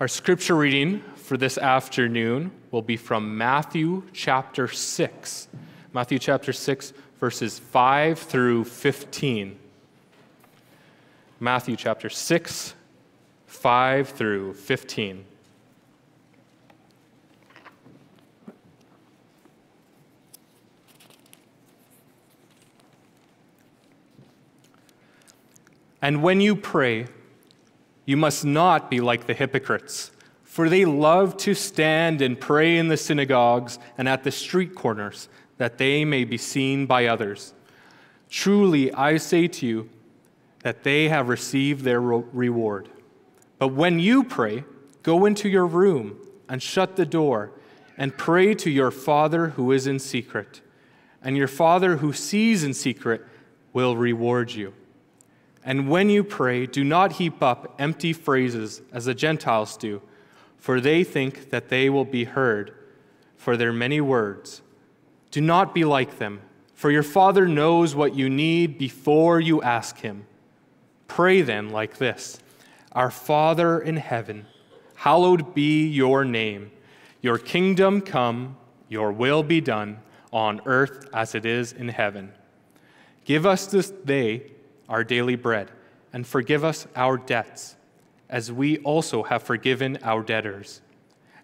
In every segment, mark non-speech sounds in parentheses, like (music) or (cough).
Our scripture reading for this afternoon will be from Matthew chapter 6. Matthew chapter 6, verses 5 through 15. Matthew chapter 6, 5 through 15. And when you pray, you must not be like the hypocrites, for they love to stand and pray in the synagogues and at the street corners, that they may be seen by others. Truly, I say to you that they have received their reward. But when you pray, go into your room and shut the door and pray to your Father who is in secret. And your Father who sees in secret will reward you. And when you pray, do not heap up empty phrases as the Gentiles do, for they think that they will be heard for their many words. Do not be like them, for your Father knows what you need before you ask Him. Pray then like this Our Father in heaven, hallowed be your name. Your kingdom come, your will be done, on earth as it is in heaven. Give us this day our daily bread, and forgive us our debts, as we also have forgiven our debtors.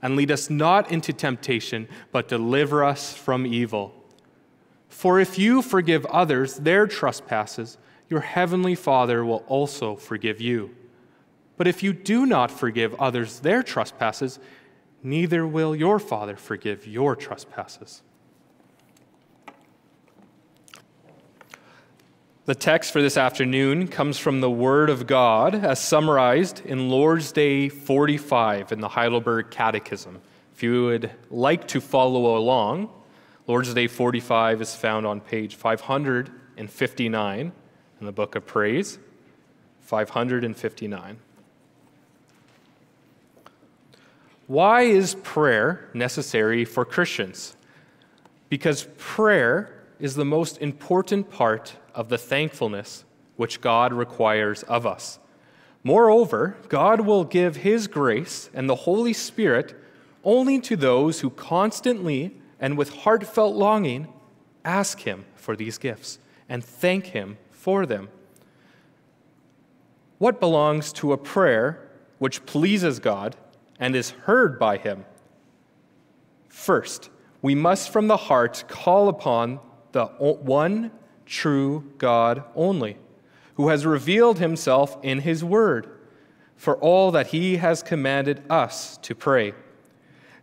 And lead us not into temptation, but deliver us from evil. For if you forgive others their trespasses, your heavenly Father will also forgive you. But if you do not forgive others their trespasses, neither will your Father forgive your trespasses. The text for this afternoon comes from the Word of God as summarized in Lord's Day 45 in the Heidelberg Catechism. If you would like to follow along, Lord's Day 45 is found on page 559 in the Book of Praise. 559. Why is prayer necessary for Christians? Because prayer is the most important part of the thankfulness which God requires of us. Moreover, God will give His grace and the Holy Spirit only to those who constantly and with heartfelt longing ask Him for these gifts and thank Him for them. What belongs to a prayer which pleases God and is heard by Him? First, we must from the heart call upon the one true God only, who has revealed himself in his word for all that he has commanded us to pray.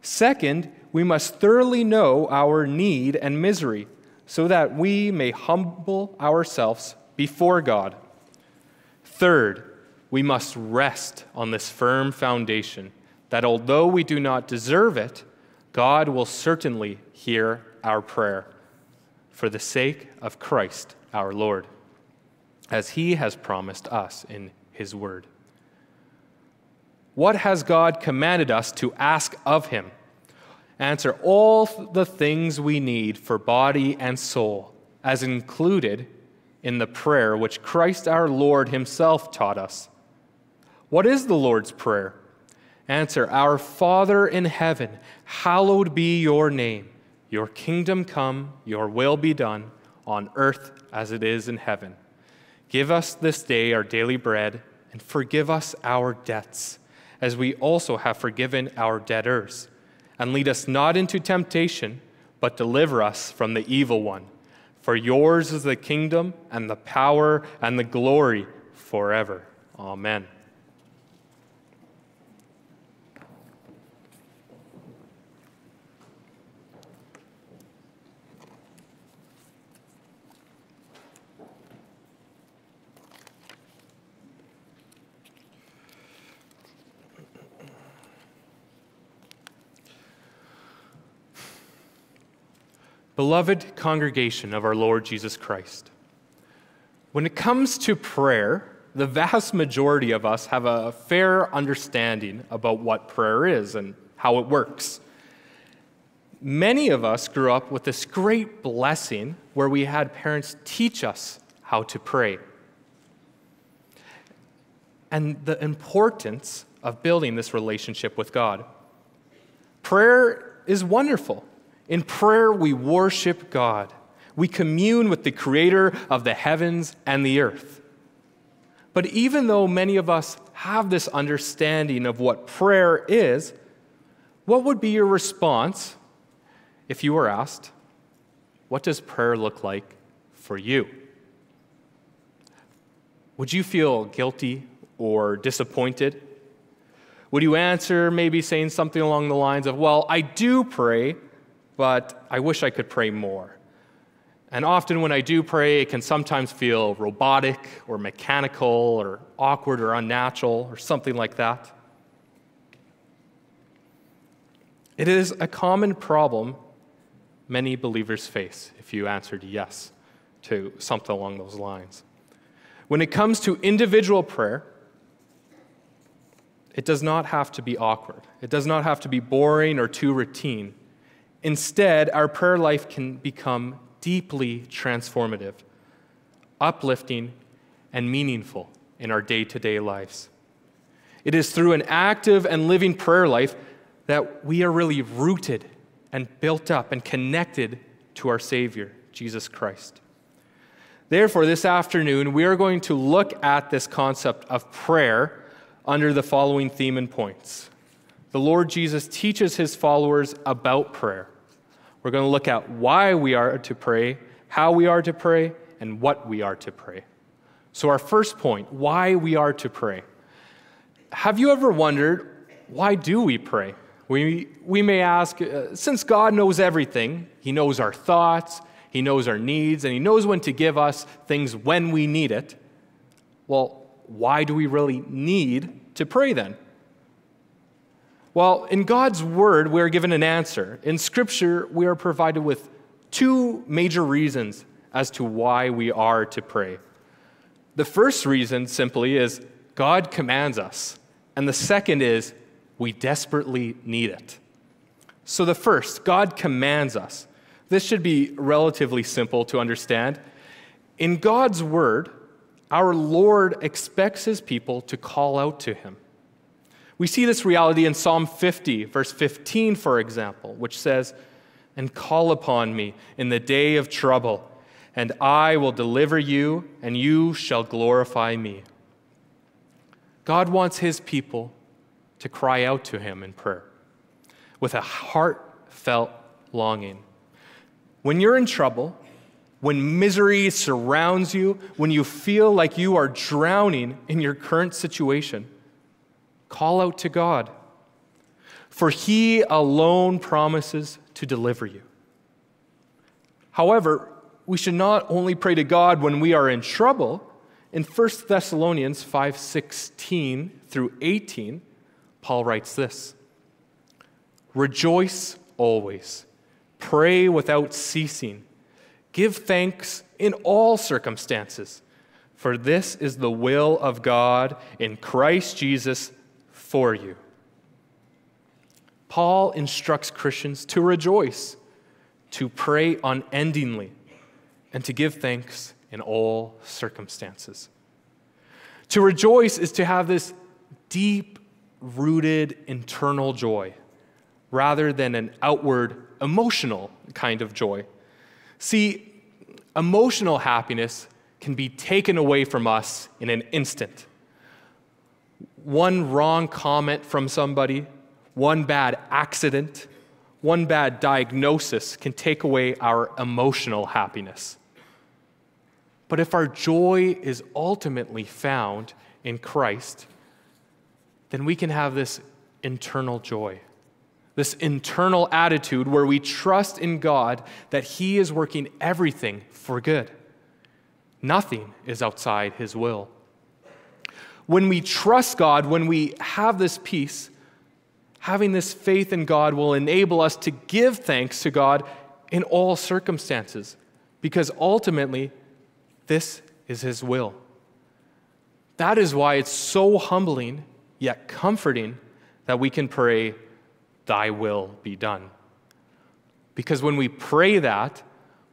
Second, we must thoroughly know our need and misery so that we may humble ourselves before God. Third, we must rest on this firm foundation that although we do not deserve it, God will certainly hear our prayer for the sake of Christ our Lord, as he has promised us in his word. What has God commanded us to ask of him? Answer all the things we need for body and soul, as included in the prayer which Christ our Lord himself taught us. What is the Lord's Prayer? Answer Our Father in heaven, hallowed be your name. Your kingdom come, your will be done, on earth as it is in heaven. Give us this day our daily bread, and forgive us our debts, as we also have forgiven our debtors. And lead us not into temptation, but deliver us from the evil one. For yours is the kingdom, and the power, and the glory forever. Amen. Beloved congregation of our Lord Jesus Christ, when it comes to prayer, the vast majority of us have a fair understanding about what prayer is and how it works. Many of us grew up with this great blessing where we had parents teach us how to pray. And the importance of building this relationship with God. Prayer is wonderful. In prayer, we worship God. We commune with the creator of the heavens and the earth. But even though many of us have this understanding of what prayer is, what would be your response if you were asked, What does prayer look like for you? Would you feel guilty or disappointed? Would you answer maybe saying something along the lines of, Well, I do pray, but I wish I could pray more? And often when I do pray, it can sometimes feel robotic or mechanical or awkward or unnatural or something like that. It is a common problem many believers face if you answered yes to something along those lines. When it comes to individual prayer, it does not have to be awkward. It does not have to be boring or too routine. Instead, our prayer life can become deeply transformative, uplifting, and meaningful in our day to day lives. It is through an active and living prayer life that we are really rooted and built up and connected to our Savior, Jesus Christ. Therefore, this afternoon, we are going to look at this concept of prayer under the following theme and points. The Lord Jesus teaches his followers about prayer. We're going to look at why we are to pray, how we are to pray, and what we are to pray. So, our first point why we are to pray. Have you ever wondered why do we pray? We, we may ask, uh, since God knows everything, He knows our thoughts, He knows our needs, and He knows when to give us things when we need it. Well, why do we really need to pray then? Well, in God's Word, we are given an answer. In Scripture, we are provided with two major reasons as to why we are to pray. The first reason simply is God commands us, and the second is we desperately need it. So, the first, God commands us. This should be relatively simple to understand. In God's Word, our Lord expects His people to call out to Him. We see this reality in Psalm 50, verse 15, for example, which says, And call upon me in the day of trouble, and I will deliver you, and you shall glorify me. God wants his people to cry out to him in prayer with a heartfelt longing. When you're in trouble, when misery surrounds you, when you feel like you are drowning in your current situation, Call out to God, for He alone promises to deliver you. However, we should not only pray to God when we are in trouble. In 1 Thessalonians 5:16 through 18, Paul writes this: Rejoice always, pray without ceasing, give thanks in all circumstances, for this is the will of God in Christ Jesus for you. Paul instructs Christians to rejoice, to pray unendingly, and to give thanks in all circumstances. To rejoice is to have this deep rooted internal joy rather than an outward emotional kind of joy. See, emotional happiness can be taken away from us in an instant one wrong comment from somebody, one bad accident, one bad diagnosis can take away our emotional happiness. But if our joy is ultimately found in Christ, then we can have this internal joy, this internal attitude where we trust in God that He is working everything for good. Nothing is outside His will when we trust God, when we have this peace, having this faith in God will enable us to give thanks to God in all circumstances, because ultimately, this is His will. That is why it's so humbling yet comforting that we can pray, Thy will be done. Because when we pray that,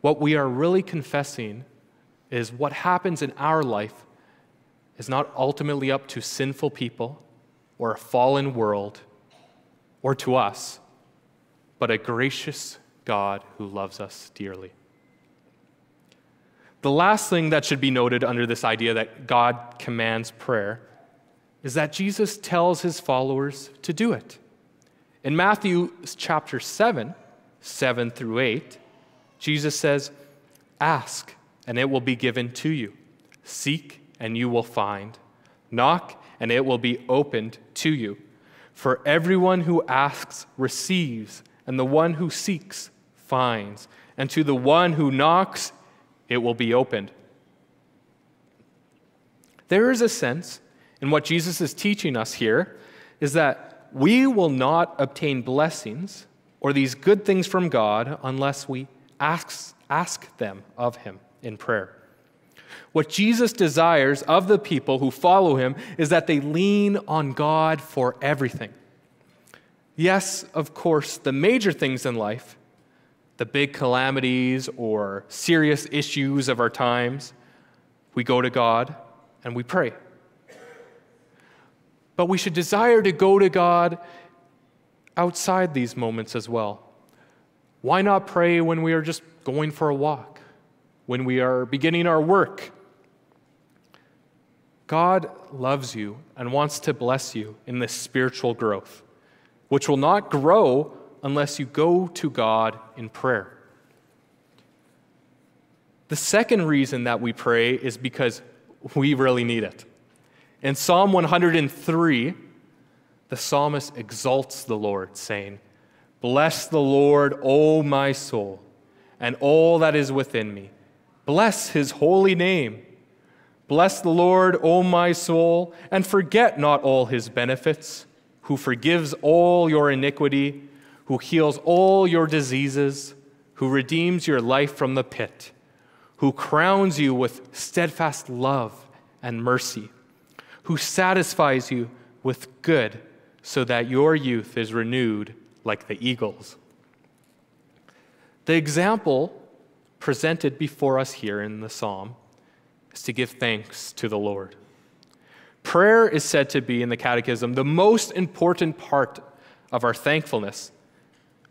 what we are really confessing is what happens in our life is not ultimately up to sinful people or a fallen world or to us, but a gracious God who loves us dearly. The last thing that should be noted under this idea that God commands prayer is that Jesus tells his followers to do it. In Matthew chapter 7, 7 through 8, Jesus says, Ask, and it will be given to you. Seek, and you will find. Knock, and it will be opened to you. For everyone who asks receives, and the one who seeks finds, and to the one who knocks it will be opened. There is a sense in what Jesus is teaching us here is that we will not obtain blessings or these good things from God unless we ask, ask them of Him in prayer. What Jesus desires of the people who follow him is that they lean on God for everything. Yes, of course, the major things in life, the big calamities or serious issues of our times, we go to God and we pray. But we should desire to go to God outside these moments as well. Why not pray when we are just going for a walk, when we are beginning our work, God loves you and wants to bless you in this spiritual growth, which will not grow unless you go to God in prayer. The second reason that we pray is because we really need it. In Psalm 103, the psalmist exalts the Lord, saying, Bless the Lord, O my soul, and all that is within me. Bless his holy name. Bless the Lord, O my soul, and forget not all his benefits, who forgives all your iniquity, who heals all your diseases, who redeems your life from the pit, who crowns you with steadfast love and mercy, who satisfies you with good, so that your youth is renewed like the eagles. The example presented before us here in the psalm is to give thanks to the Lord. Prayer is said to be, in the Catechism, the most important part of our thankfulness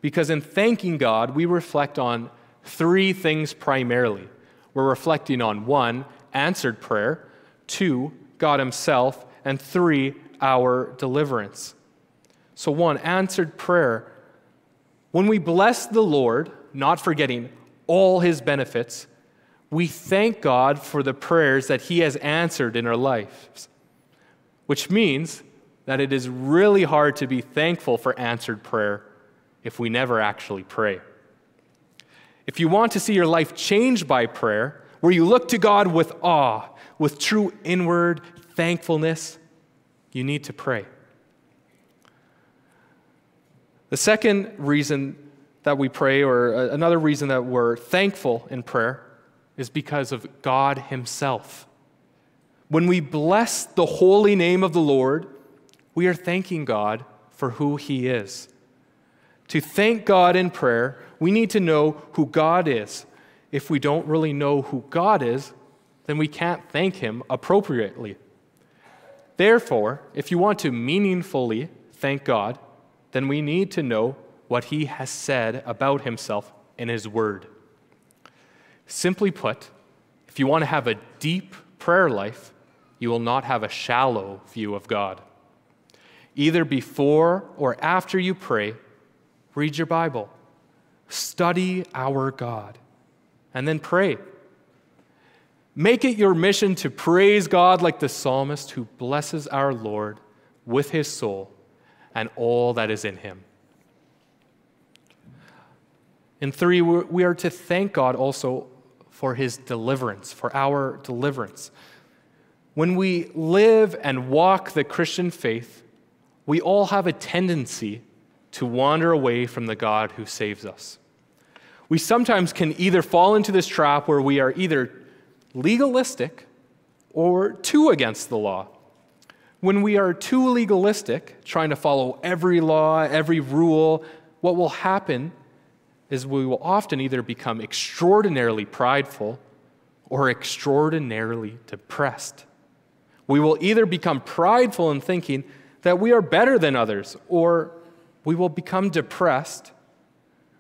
because in thanking God, we reflect on three things primarily. We're reflecting on one, answered prayer, two, God Himself, and three, our deliverance. So, one, answered prayer. When we bless the Lord, not forgetting all His benefits, we thank God for the prayers that He has answered in our lives, which means that it is really hard to be thankful for answered prayer if we never actually pray. If you want to see your life changed by prayer, where you look to God with awe, with true inward thankfulness, you need to pray. The second reason that we pray, or uh, another reason that we're thankful in prayer, is because of God Himself. When we bless the holy name of the Lord, we are thanking God for who He is. To thank God in prayer, we need to know who God is. If we don't really know who God is, then we can't thank Him appropriately. Therefore, if you want to meaningfully thank God, then we need to know what He has said about Himself in His Word. Simply put, if you want to have a deep prayer life, you will not have a shallow view of God. Either before or after you pray, read your Bible, study our God, and then pray. Make it your mission to praise God like the psalmist who blesses our Lord with his soul and all that is in him. And three, we are to thank God also for his deliverance, for our deliverance. When we live and walk the Christian faith, we all have a tendency to wander away from the God who saves us. We sometimes can either fall into this trap where we are either legalistic or too against the law. When we are too legalistic, trying to follow every law, every rule, what will happen is we will often either become extraordinarily prideful or extraordinarily depressed. We will either become prideful in thinking that we are better than others, or we will become depressed.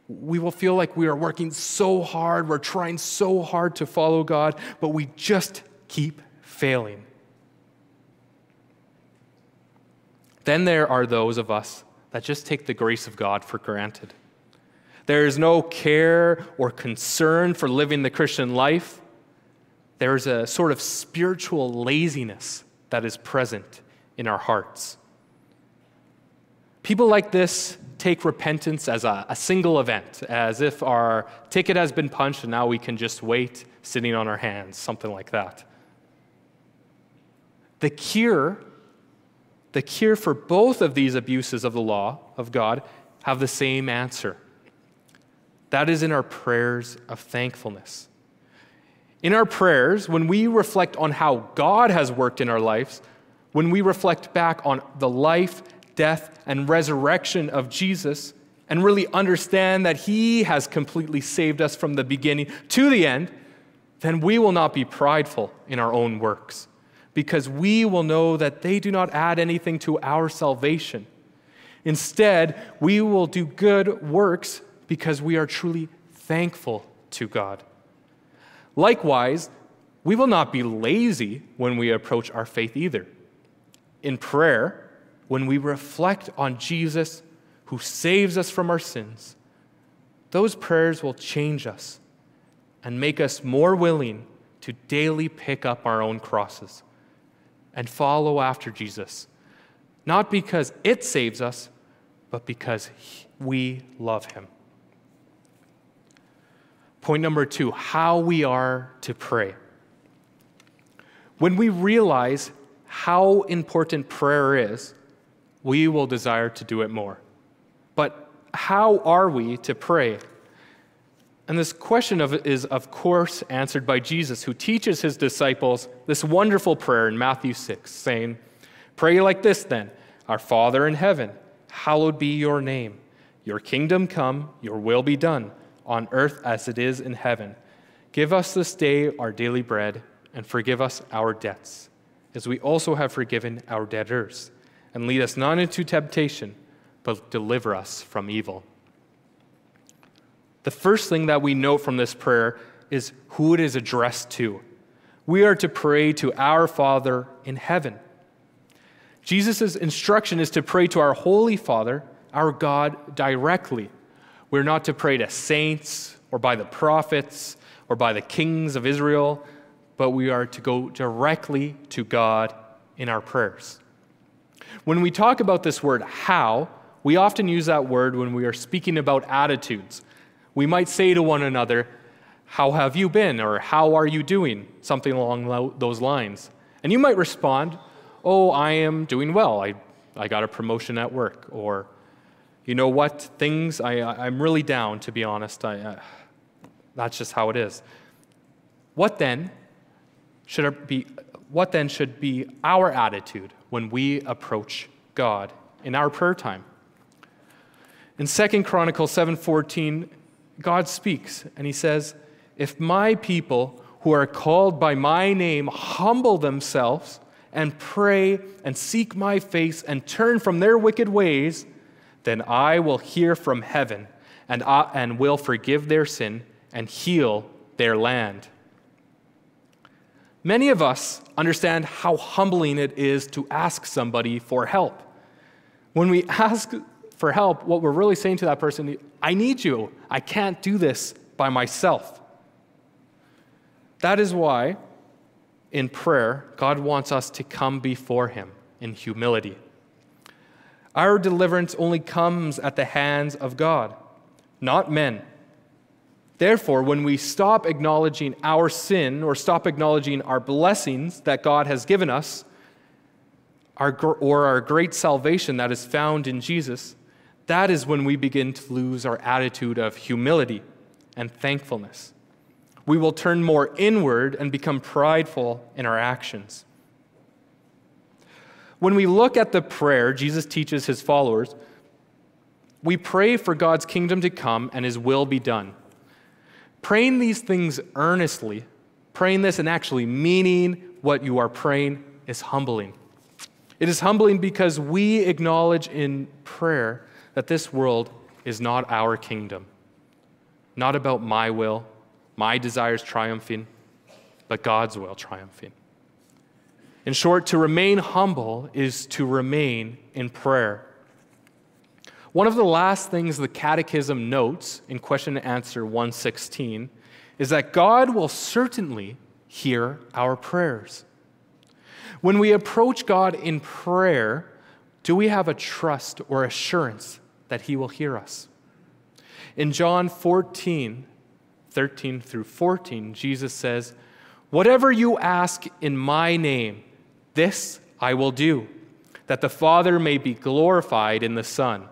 We will feel like we are working so hard, we're trying so hard to follow God, but we just keep failing. Then there are those of us that just take the grace of God for granted. There is no care or concern for living the Christian life. There is a sort of spiritual laziness that is present in our hearts. People like this take repentance as a, a, single event, as if our ticket has been punched and now we can just wait sitting on our hands, something like that. The cure the cure for both of these abuses of the law of God have the same answer. That is in our prayers of thankfulness. In our prayers, when we reflect on how God has worked in our lives, when we reflect back on the life, death, and resurrection of Jesus, and really understand that He has completely saved us from the beginning to the end, then we will not be prideful in our own works because we will know that they do not add anything to our salvation. Instead, we will do good works because we are truly thankful to God. Likewise, we will not be lazy when we approach our faith either. In prayer, when we reflect on Jesus who saves us from our sins, those prayers will change us and make us more willing to daily pick up our own crosses and follow after Jesus, not because it saves us, but because we love him. Point number two how we are to pray. When we realize how important prayer is, we will desire to do it more. But how are we to pray? And this question of, is, of course, answered by Jesus, who teaches his disciples this wonderful prayer in Matthew 6, saying, Pray like this then Our Father in heaven, hallowed be your name. Your kingdom come, your will be done, on earth as it is in heaven. Give us this day our daily bread, and forgive us our debts, as we also have forgiven our debtors. And lead us not into temptation, but deliver us from evil. The first thing that we note from this prayer is who it is addressed to. We are to pray to our Father in heaven. Jesus' instruction is to pray to our Holy Father, our God, directly. We're not to pray to saints or by the prophets or by the kings of Israel, but we are to go directly to God in our prayers. When we talk about this word how, we often use that word when we are speaking about attitudes we might say to one another, How have you been? or How are you doing? Something along those lines. And you might respond, Oh, I am doing well. I, I got a promotion at work. Or, You know what? Things, I, I'm really down, to be honest. I, uh, that's just how it is. What then should be what then should be our attitude when we approach God in our prayer time? In 2 Chronicles 7:14, God speaks and he says, If my people who are called by my name humble themselves and pray and seek my face and turn from their wicked ways, then I will hear from heaven and, I, and will forgive their sin and heal their land. Many of us understand how humbling it is to ask somebody for help. When we ask for help, what we're really saying to that person, I need you. I can't do this by myself. That is why, in prayer, God wants us to come before Him in humility. Our deliverance only comes at the hands of God, not men. Therefore, when we stop acknowledging our sin or stop acknowledging our blessings that God has given us, our, or our great salvation that is found in Jesus, that is when we begin to lose our attitude of humility and thankfulness. We will turn more inward and become prideful in our actions. When we look at the prayer Jesus teaches his followers, we pray for God's kingdom to come and his will be done. Praying these things earnestly, praying this and actually meaning what you are praying, is humbling. It is humbling because we acknowledge in prayer that this world is not our kingdom, not about my will, my desires triumphing, but God's will triumphing. In short, to remain humble is to remain in prayer. One of the last things the Catechism notes in question and answer 116 is that God will certainly hear our prayers. When we approach God in prayer, do we have a trust or assurance that He will hear us? In John 14, 13 through 14, Jesus says, Whatever you ask in my name, this I will do, that the Father may be glorified in the Son.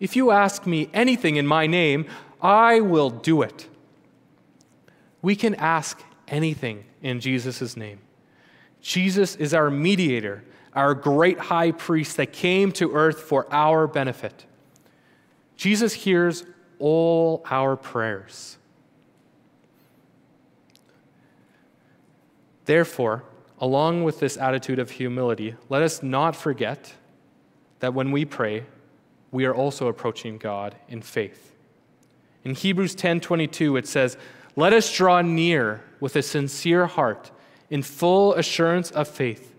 If you ask me anything in my name, I will do it. We can ask anything in Jesus' name. Jesus is our mediator, our great high priest that came to earth for our benefit. Jesus hears all our prayers. Therefore, along with this attitude of humility, let us not forget that when we pray, we are also approaching God in faith. In Hebrews 10:22 it says, "Let us draw near with a sincere heart in full assurance of faith,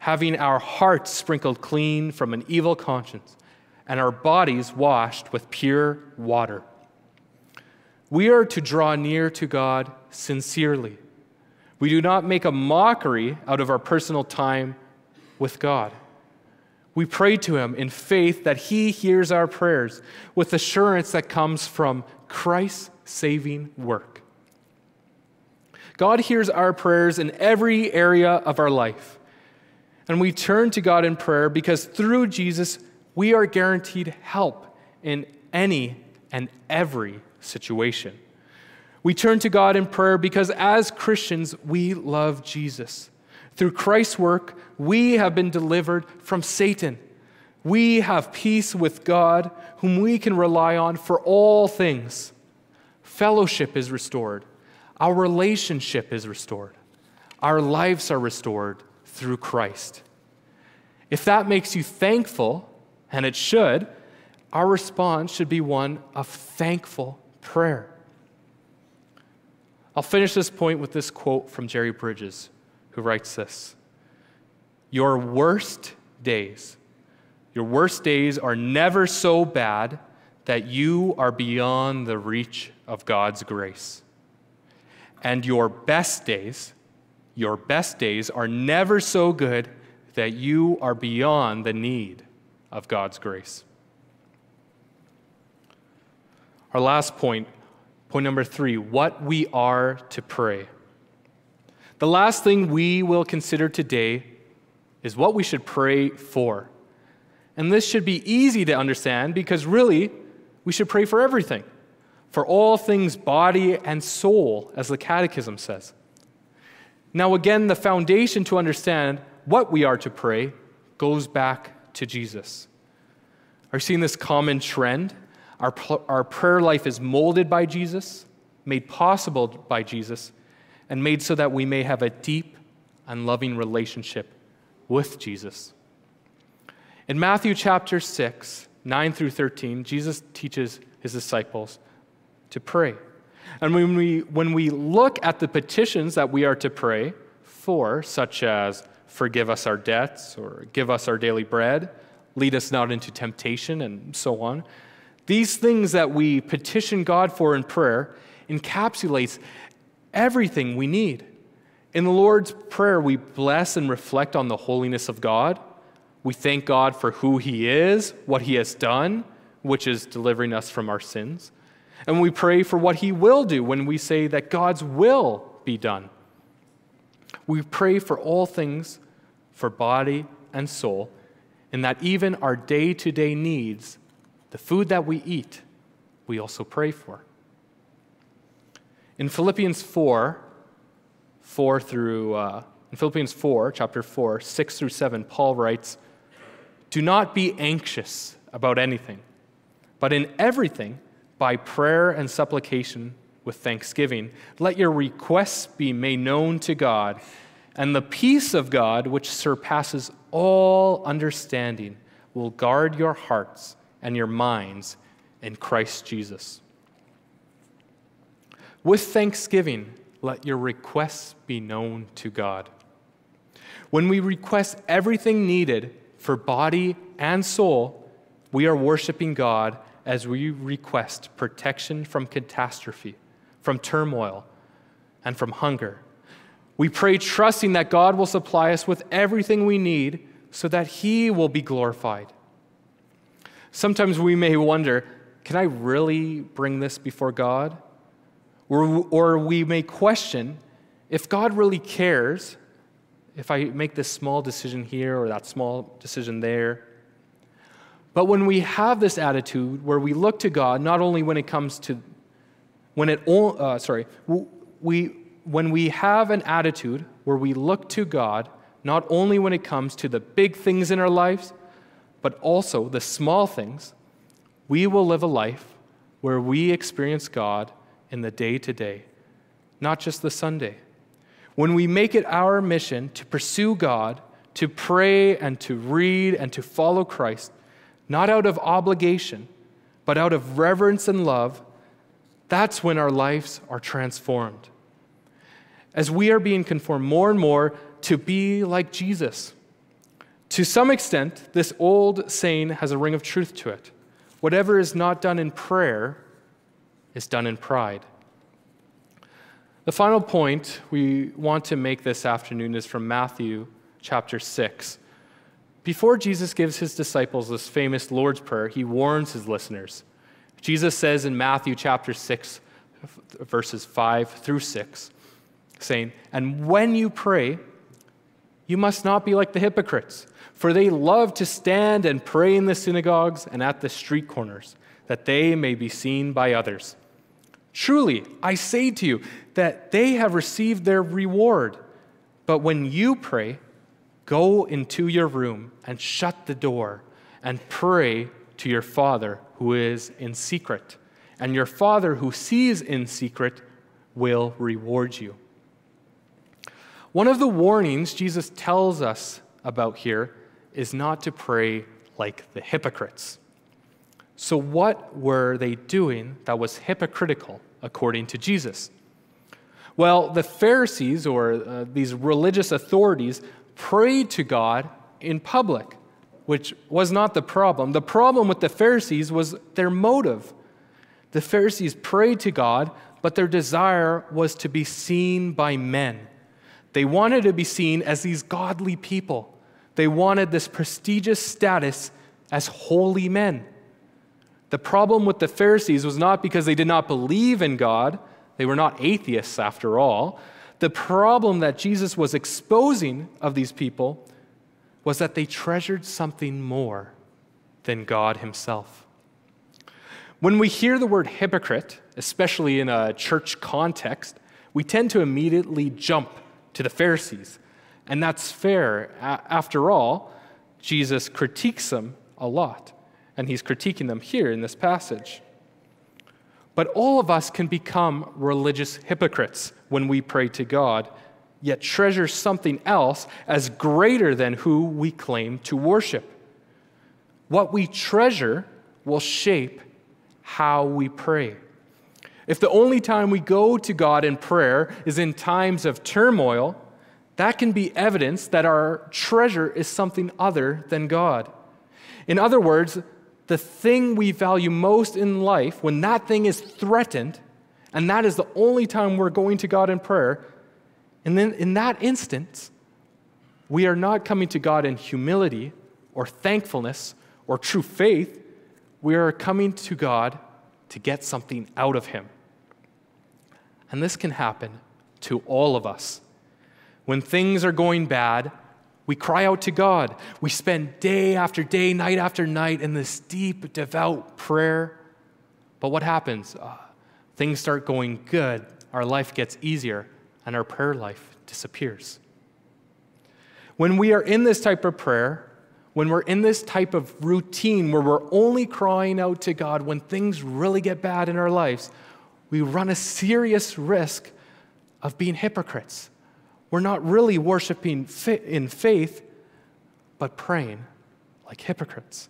having our hearts sprinkled clean from an evil conscience and our bodies washed with pure water. We are to draw near to God sincerely. We do not make a mockery out of our personal time with God. We pray to Him in faith that He hears our prayers with assurance that comes from Christ's saving work. God hears our prayers in every area of our life. And we turn to God in prayer because through Jesus, we are guaranteed help in any and every situation. We turn to God in prayer because as Christians, we love Jesus. Through Christ's work, we have been delivered from Satan. We have peace with God, whom we can rely on for all things. Fellowship is restored. Our relationship is restored. Our lives are restored through Christ. If that makes you thankful, and it should, our response should be one of thankful prayer. I'll finish this point with this quote from Jerry Bridges, who writes this Your worst days, your worst days are never so bad that you are beyond the reach of God's grace. And your best days, your best days are never so good that you are beyond the need of God's grace. Our last point, point number three, what we are to pray. The last thing we will consider today is what we should pray for. And this should be easy to understand because really, we should pray for everything for all things body and soul, as the Catechism says. Now, again, the foundation to understand what we are to pray goes back to Jesus. Are you seeing this common trend? Our, our prayer life is molded by Jesus, made possible by Jesus, and made so that we may have a deep and loving relationship with Jesus. In Matthew chapter 6, 9 through 13, Jesus teaches his disciples to pray. And when we, when we look at the petitions that we are to pray for, such as forgive us our debts or give us our daily bread, lead us not into temptation, and so on, these things that we petition God for in prayer encapsulates everything we need. In the Lord's Prayer, we bless and reflect on the holiness of God. We thank God for who He is, what He has done, which is delivering us from our sins. And we pray for what He will do when we say that God's will be done. We pray for all things, for body and soul, and that even our day to day needs, the food that we eat, we also pray for. In Philippians 4, 4 through, uh, in Philippians 4, chapter 4, 6 through 7, Paul writes, Do not be anxious about anything, but in everything, by prayer and supplication with thanksgiving. Let your requests be made known to God, And the peace of God, which surpasses all understanding, will guard your hearts and your minds in Christ Jesus. With thanksgiving, let your requests be known to God. When we request everything needed for body and soul, we are worshiping God as we request protection from catastrophe, from turmoil, and from hunger. We pray trusting that God will supply us with everything we need so that He will be glorified. Sometimes we may wonder can I really bring this before God? Or, or we may question if God really cares, if I make this small decision here or that small decision there. But when we have this attitude where we look to God, not only when it comes to, when it, uh, sorry, we, when we have an attitude where we look to God, not only when it comes to the big things in our lives, but also the small things, we will live a life where we experience God in the day to day, not just the Sunday. When we make it our mission to pursue God, to pray and to read and to follow Christ, not out of obligation, but out of reverence and love, that's when our lives are transformed. As we are being conformed more and more to be like Jesus. To some extent, this old saying has a ring of truth to it. Whatever is not done in prayer is done in pride. The final point we want to make this afternoon is from Matthew chapter 6. Before Jesus gives his disciples this famous Lord's Prayer, he warns his listeners. Jesus says in Matthew chapter 6, verses 5 through 6, saying, And when you pray, you must not be like the hypocrites, for they love to stand and pray in the synagogues and at the street corners, that they may be seen by others. Truly, I say to you that they have received their reward. But when you pray, go into your room and shut the door and pray to your Father who is in secret. And your Father who sees in secret will reward you. One of the warnings Jesus tells us about here is not to pray like the hypocrites. So, what were they doing that was hypocritical according to Jesus? Well, the Pharisees, or uh, these religious authorities, prayed to God in public, which was not the problem. The problem with the Pharisees was their motive. The Pharisees prayed to God, but their desire was to be seen by men. They wanted to be seen as these godly people. They wanted this prestigious status as holy men. The problem with the Pharisees was not because they did not believe in God, they were not atheists after all. The problem that Jesus was exposing of these people was that they treasured something more than God Himself. When we hear the word hypocrite, especially in a church context, we tend to immediately jump to the Pharisees. And that's fair. After all, Jesus critiques them a lot and he's critiquing them here in this passage. But all of us can become religious hypocrites when we pray to God, yet treasure something else as greater than who we claim to worship. What we treasure will shape how we pray. If the only time we go to God in prayer is in times of turmoil, that can be evidence that our treasure is something other than God. In other words, the thing we value most in life, when that thing is threatened, and that is the only time we're going to God in prayer, and then in that instance, we are not coming to God in humility or thankfulness or true faith. We are coming to God to get something out of Him. And this can happen to all of us. When things are going bad, we cry out to God. We spend day after day, night after night in this deep, devout prayer. But what happens? Uh, things start going good, our life gets easier, and our prayer life disappears. When we are in this type of prayer, when we're in this type of routine where we're only crying out to God when things really get bad in our lives, we run a serious risk of being hypocrites we're not really worshiping in faith, but praying like hypocrites.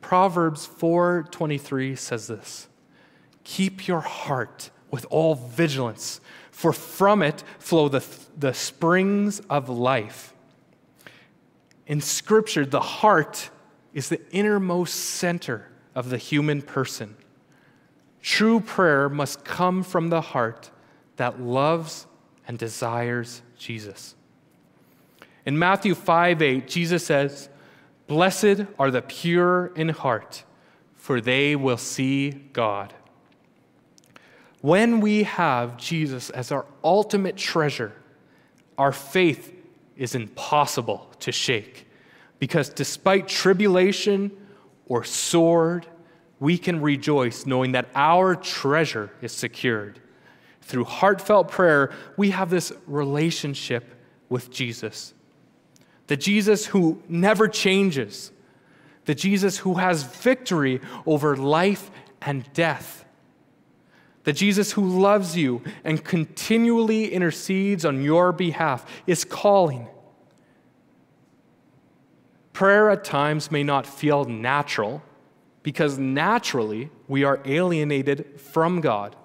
Proverbs 4:23 says this. Keep your heart with all vigilance, for from it flow the, the springs of life. In Scripture, the heart is the innermost center of the human person. True prayer must come from the heart that loves and desires Jesus. In Matthew 5 8, Jesus says, Blessed are the pure in heart, for they will see God. When we have Jesus as our ultimate treasure, our faith is impossible to shake because despite tribulation or sword, we can rejoice knowing that our treasure is secured. Through heartfelt prayer, we have this relationship with Jesus. The Jesus who never changes, the Jesus who has victory over life and death the Jesus who loves you and continually intercedes on your behalf is calling. Prayer at times may not feel natural because naturally we are alienated from God.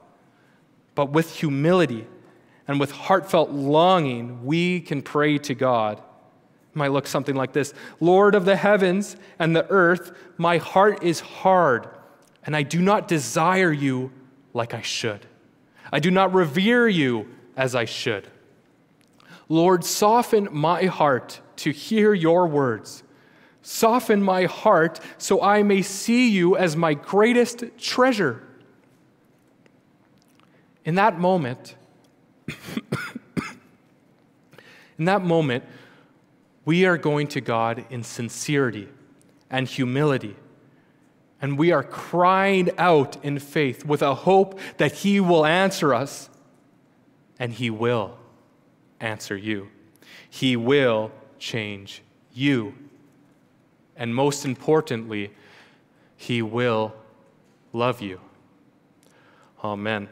But with humility and with heartfelt longing, we can pray to God. It might look something like this Lord of the heavens and the earth, my heart is hard, and I do not desire you like I should. I do not revere you as I should. Lord, soften my heart to hear your words. Soften my heart so I may see you as my greatest treasure. In that moment, (coughs) in that moment, we are going to God in sincerity and humility and we are crying out in faith with a hope that He will answer us, and He will answer you. He will change you. And most importantly, He will love you. Amen.